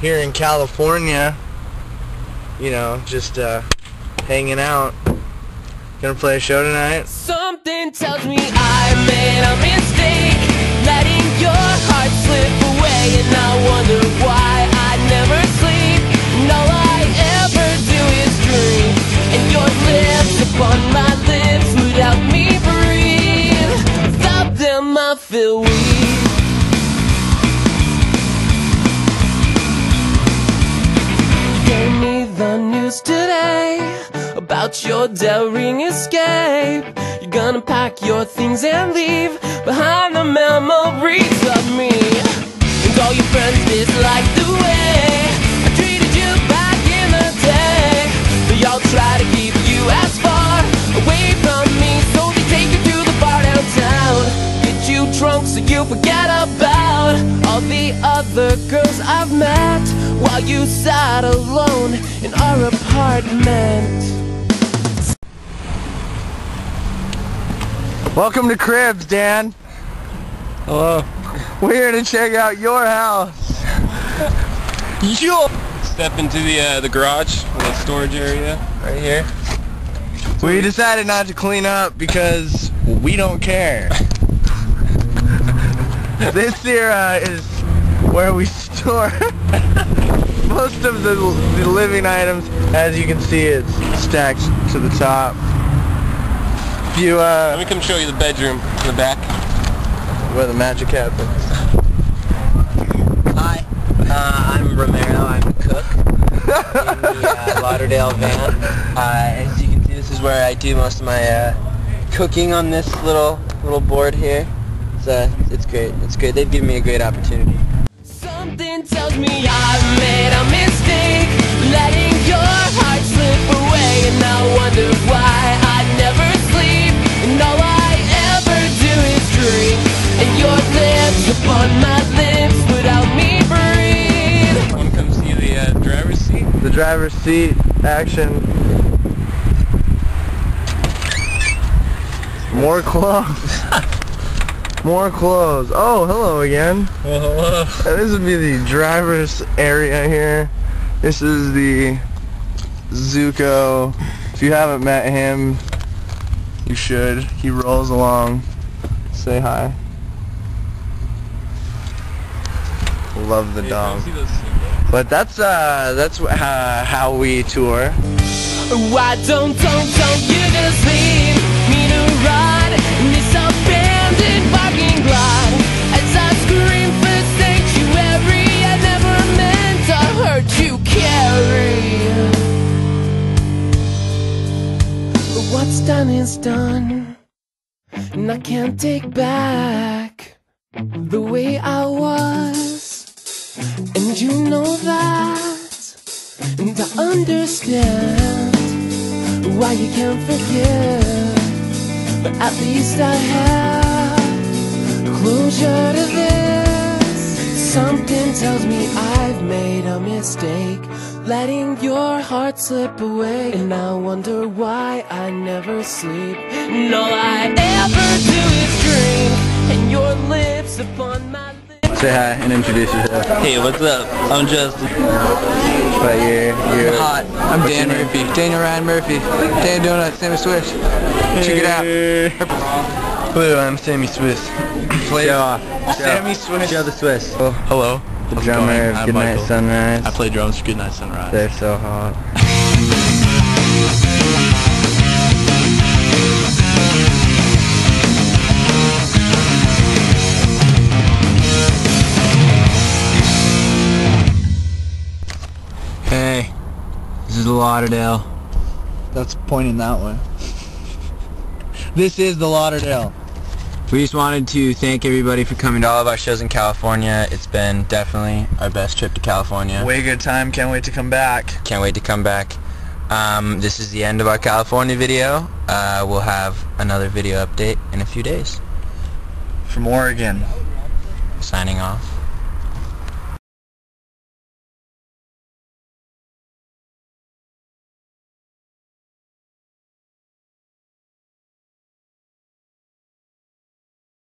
here in California. You know, just uh, hanging out. Gonna play a show tonight. Something tells me your daring escape. You're gonna pack your things and leave behind the memories of me. And all your friends dislike the way I treated you back in the day. They all try to keep you as far away from me, so they take you to the bar downtown. Get you drunk so you forget about all the other girls I've met while you sat alone in our apartment. Welcome to Cribs, Dan. Hello. We're here to check out your house. Yo! Step into the uh, the garage, the storage area right here. We decided not to clean up because we don't care. this here uh, is where we store most of the, the living items. As you can see, it's stacked to the top. If you, Let uh, me come show you the bedroom in the back. where the magic happens. Hi, uh, I'm Romero. I'm a cook in the uh, Lauderdale van. Uh, as you can see, this is where I do most of my uh, cooking on this little little board here. It's uh, it's great. It's great. They've given me a great opportunity. Something tells me I've made a mistake Letting your driver's seat action. More clothes. More clothes. Oh, hello again. Hello. This would be the driver's area here. This is the Zuko. If you haven't met him, you should. He rolls along. Say hi. Love the Hey, dog. But that's uh that's uh, how we tour. Why don't, don't, don't you just leave me to in this abandoned parking lot? As I scream I never meant to hurt you, what's done is done And I can't take back the way I was you know that and I understand why you can't forgive, but at least I have closure to this. Something tells me I've made a mistake, letting your heart slip away, and I wonder why I never sleep. And all I ever do is drink, and your lips upon my. Say hi and introduce yourself. Hey, what's up? I'm Justin. But you're you're Hot. I'm Dan name? Murphy. Daniel Ryan Murphy. Dan Donut, Sammy Swish. Check it out. Hello, I'm Sammy Swiss. Show off. Sammy Swiss. Show the Swiss. Oh, Hello. the How's it drummer going? of I'm Goodnight Michael. Sunrise. I play drums for Goodnight Sunrise. They're so hot. Lauderdale. That's pointing that way. this is the Lauderdale. We just wanted to thank everybody for coming to all of our shows in California. It's been definitely our best trip to California. Way good time. Can't wait to come back. Can't wait to come back. Um, this is the end of our California video. Uh, we'll have another video update in a few days. From Oregon. Signing off.